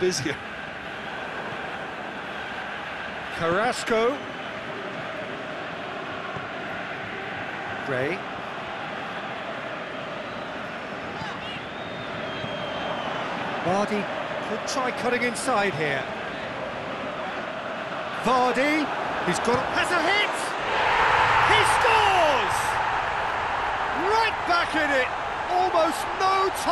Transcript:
busier. Carrasco. Gray. Vardy could try cutting inside here. Vardy, he's got has a hit. He scores! Right back in it. Almost no time.